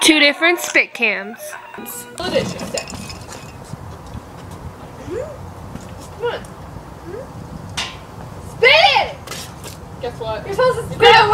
Two different spit cams. Split it, she said. Come on. Spit it! Guess what? You're supposed to spit it